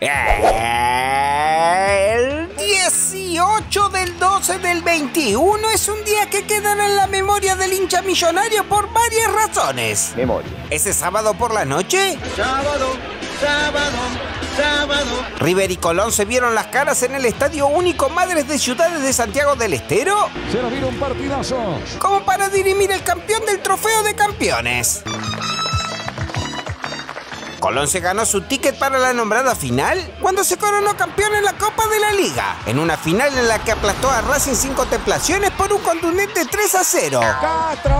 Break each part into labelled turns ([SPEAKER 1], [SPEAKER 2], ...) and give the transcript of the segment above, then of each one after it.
[SPEAKER 1] El 18 del 12 del 21 es un día que quedará en la memoria del hincha millonario por varias razones.
[SPEAKER 2] Memoria.
[SPEAKER 1] Ese sábado por la noche,
[SPEAKER 3] Sábado, sábado, sábado.
[SPEAKER 1] River y Colón se vieron las caras en el Estadio Único Madres de Ciudades de Santiago del Estero
[SPEAKER 4] Se nos vino un partidazo.
[SPEAKER 1] como para dirimir el campeón del trofeo de campeones. Colón se ganó su ticket para la nombrada final cuando se coronó campeón en la Copa de la Liga, en una final en la que aplastó a Racing sin contemplaciones por un contundente 3 a 0.
[SPEAKER 4] ¡Castro!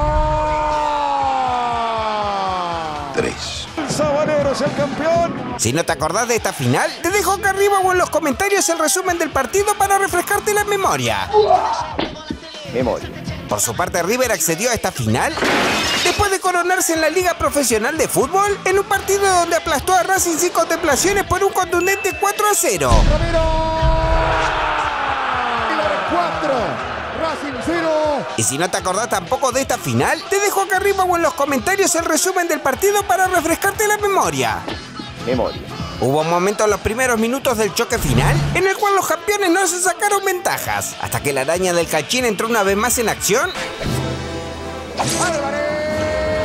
[SPEAKER 2] Tres.
[SPEAKER 4] El Sabanero es el campeón.
[SPEAKER 1] Si no te acordás de esta final, te dejo acá arriba o en los comentarios el resumen del partido para refrescarte la memoria.
[SPEAKER 2] Memoria.
[SPEAKER 1] Por su parte, River accedió a esta final después de coronarse en la Liga Profesional de Fútbol en un partido donde aplastó a Racing sin contemplaciones por un contundente 4 a 0.
[SPEAKER 4] Ramiro. River 4. Racing 0.
[SPEAKER 1] Y si no te acordás tampoco de esta final, te dejo acá arriba o en los comentarios el resumen del partido para refrescarte la memoria.
[SPEAKER 2] Memoria.
[SPEAKER 1] Hubo un momento en los primeros minutos del choque final en el cual los campeones no se sacaron ventajas, hasta que la araña del cachín entró una vez más en acción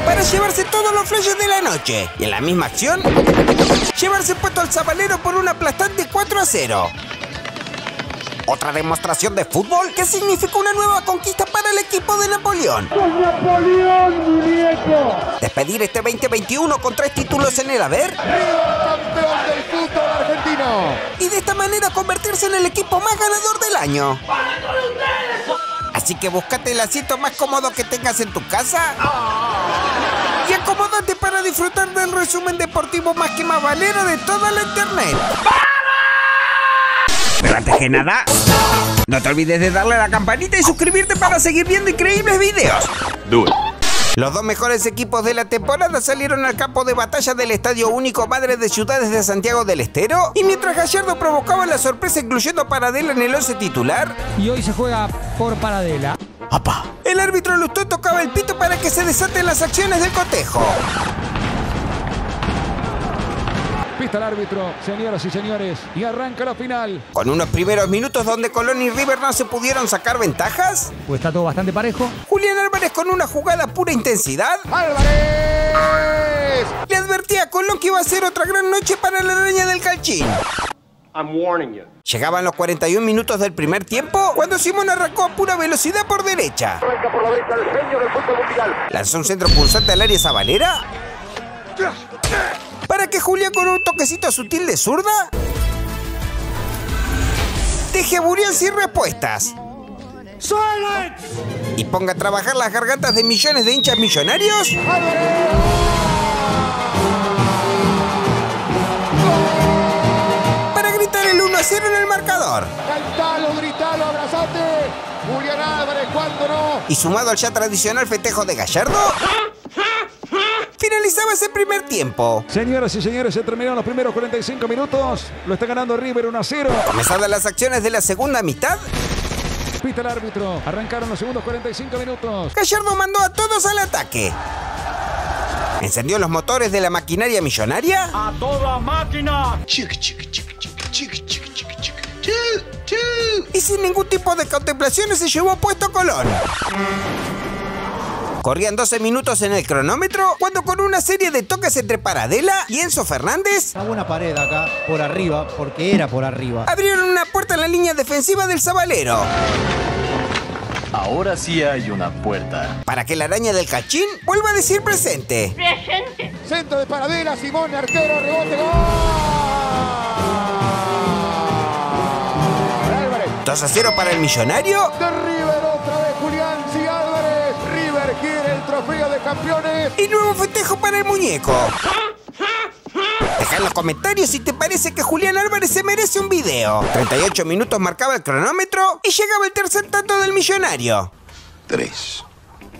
[SPEAKER 1] para llevarse todos los flashes de la noche. Y en la misma acción, llevarse puesto al zabalero por un aplastante 4 a 0. Otra demostración de fútbol que significó una nueva conquista para el equipo de Napoleón. Despedir este 2021 con tres títulos en el haber. Y de esta manera convertirse en el equipo más ganador del año. Así que búscate el asiento más cómodo que tengas en tu casa y acomódate para disfrutar del resumen deportivo más que mavalero de toda la internet. Pero antes que nada, no te olvides de darle a la campanita y suscribirte para seguir viendo increíbles videos. Los dos mejores equipos de la temporada salieron al campo de batalla del Estadio Único Madre de Ciudades de Santiago del Estero y mientras Gallardo provocaba la sorpresa incluyendo a Paradela en el 11 titular,
[SPEAKER 5] y hoy se juega por Paradela.
[SPEAKER 1] el árbitro Lustó tocaba el pito para que se desaten las acciones del cotejo.
[SPEAKER 4] El árbitro, señoras y señores. Y arranca la final.
[SPEAKER 1] Con unos primeros minutos donde Colón y River no se pudieron sacar ventajas,
[SPEAKER 5] Pues está todo bastante parejo.
[SPEAKER 1] Julián Álvarez con una jugada pura intensidad
[SPEAKER 4] ¡Álvarez!
[SPEAKER 1] le advertía a Colón que iba a ser otra gran noche para la araña del calchín.
[SPEAKER 3] I'm warning you.
[SPEAKER 1] Llegaban los 41 minutos del primer tiempo cuando Simón arrancó a pura velocidad por derecha. Lanzó un centro pulsante al área sabalera. Para que Julián con un toquecito sutil de zurda deje a Burián sin respuestas. Y ponga a trabajar las gargantas de millones de hinchas millonarios para gritar el 1 a 0 en el marcador.
[SPEAKER 4] Cantalo, gritalo, abrazate. Julián Álvarez, ¿cuándo no?
[SPEAKER 1] y sumado al ya tradicional festejo de Gallardo, finalizaba ese primer tiempo.
[SPEAKER 4] Señoras y señores, se terminaron los primeros 45 minutos. Lo está ganando River 1 a 0.
[SPEAKER 1] Comenzadas las acciones de la segunda mitad,
[SPEAKER 4] Pita el árbitro. Arrancaron los segundos 45 minutos.
[SPEAKER 1] Gallardo mandó a todos al ataque. Encendió los motores de la maquinaria millonaria
[SPEAKER 3] A toda máquina.
[SPEAKER 1] y sin ningún tipo de contemplaciones se llevó puesto Colón. Corrían 12 minutos en el cronómetro cuando con una serie de toques entre Paradela y Enzo Fernández
[SPEAKER 6] Hago una pared acá, por arriba, porque era por arriba.
[SPEAKER 1] abrieron una puerta en la línea defensiva del Zabalero.
[SPEAKER 7] Ahora sí hay una puerta.
[SPEAKER 1] para que la araña del cachín vuelva a decir presente.
[SPEAKER 4] Centro de Paradela, Simón, arquero, rebote, gol. Álvarez.
[SPEAKER 1] 2 a 0 para el millonario
[SPEAKER 4] De campeones.
[SPEAKER 1] y nuevo festejo para el muñeco. Deja en los comentarios si te parece que Julián Álvarez se merece un video. 38 minutos marcaba el cronómetro y llegaba el tercer tanto del millonario.
[SPEAKER 2] Tres.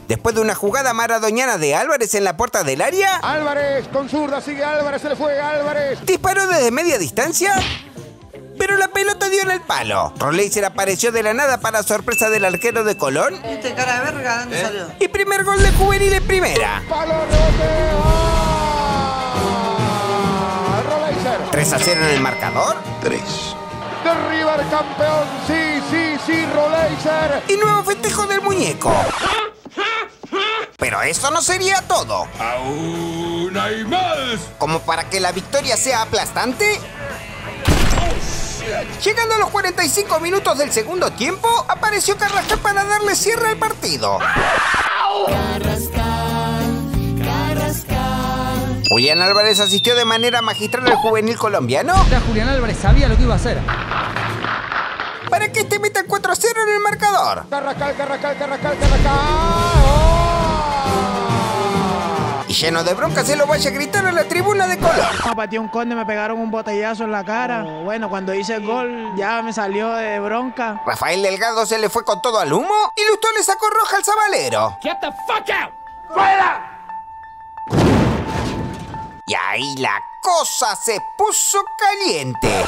[SPEAKER 1] Después de una jugada maradoñana de Álvarez en la puerta del área,
[SPEAKER 4] Álvarez con zurda, sigue Álvarez, se le fue Álvarez.
[SPEAKER 1] disparó desde media distancia, pero la pelota dio en el palo. Roleiser apareció de la nada para sorpresa del arquero de Colón
[SPEAKER 8] Este cara de verga, ¿dónde salió?
[SPEAKER 1] y primer gol de juvenil en primera.
[SPEAKER 4] Palo. Roleiser.
[SPEAKER 1] ¿3 a 0 en el marcador?
[SPEAKER 2] 3.
[SPEAKER 4] De River campeón, sí, sí, sí, Roleiser.
[SPEAKER 1] Y nuevo festejo del muñeco. Pero eso no sería todo.
[SPEAKER 3] ¡Aún hay más!
[SPEAKER 1] Como para que la victoria sea aplastante. Llegando a los 45 minutos del segundo tiempo, apareció Carrascal para darle cierre al partido. Julián Álvarez asistió de manera magistral al juvenil colombiano
[SPEAKER 5] Ya Julián Álvarez sabía lo que iba a hacer.
[SPEAKER 1] para que este meta el 4 a 0 en el marcador.
[SPEAKER 4] Carrascal, Carrascal, Carrascal, Carrascal. ¡Oh!
[SPEAKER 1] Y lleno de bronca se lo vaya a gritar a la tribuna de color.
[SPEAKER 9] Me pateé un conde, me pegaron un botellazo en la cara. Bueno, cuando hice el gol ya me salió de bronca.
[SPEAKER 1] Rafael Delgado se le fue con todo al humo y Lustó le sacó roja al zabalero.
[SPEAKER 3] Get the fuck out! ¡Fuera!
[SPEAKER 1] Y ahí la cosa se puso caliente.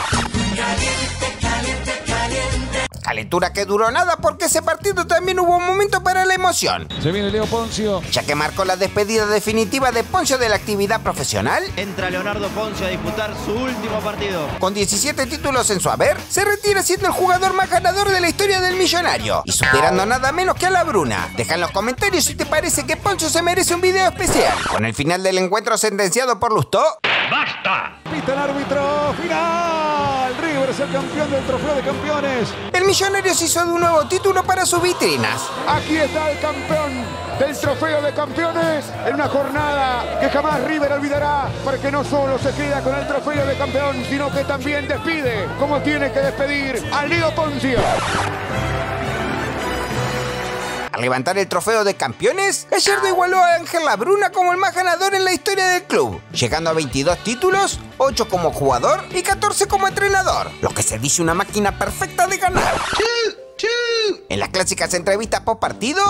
[SPEAKER 1] Calentura que duró nada porque ese partido también hubo un momento para la emoción,
[SPEAKER 5] Se viene Leo Poncio.
[SPEAKER 1] ya que marcó la despedida definitiva de Poncio de la actividad profesional.
[SPEAKER 6] Entra Leonardo Poncio a disputar su último partido.
[SPEAKER 1] Con 17 títulos en su haber, se retira siendo el jugador más ganador de la historia del millonario y superando nada menos que a la Bruna. Deja en los comentarios si te parece que Poncio se merece un video especial. Con el final del encuentro sentenciado por Lustó,
[SPEAKER 4] Pita el árbitro final. River es el campeón del trofeo de campeones.
[SPEAKER 1] el millonario se hizo de un nuevo título para sus vitrinas.
[SPEAKER 4] Aquí está el campeón del trofeo de campeones en una jornada que jamás River olvidará porque no solo se queda con el trofeo de campeón, sino que también despide como tiene que despedir a Leo Poncio.
[SPEAKER 1] Al levantar el trofeo de campeones, Gallardo igualó a Ángel Labruna como el más ganador en la historia del club, llegando a 22 títulos, 8 como jugador y 14 como entrenador, lo que se dice una máquina perfecta de ganar. En las clásicas entrevistas post partido,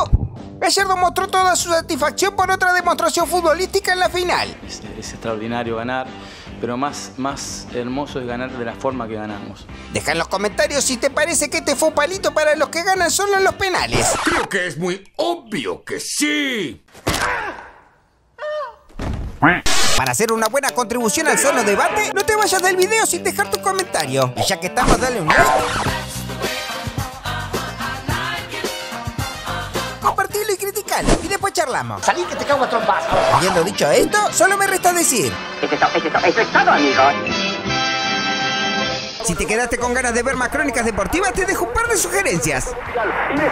[SPEAKER 1] Gallardo mostró toda su satisfacción por otra demostración futbolística en la final.
[SPEAKER 10] Es, es extraordinario ganar, pero más, más hermoso es ganar de la forma que ganamos.
[SPEAKER 1] Deja en los comentarios si te parece que este fue un palito para los que ganan solo en los penales.
[SPEAKER 3] Creo que es muy obvio que sí.
[SPEAKER 1] Para hacer una buena contribución al sano debate, no te vayas del video sin dejar tu comentario. Y ya que estamos, dale un like. Compartilo y criticalo. Y después charlamos.
[SPEAKER 3] Salí que te cago a trompazo.
[SPEAKER 1] Habiendo dicho esto, solo me resta decir.
[SPEAKER 3] Eso es, eso, es- eso es todo, amigos.
[SPEAKER 1] Si te quedaste con ganas de ver más crónicas deportivas, te dejo un par de sugerencias.
[SPEAKER 4] Siempre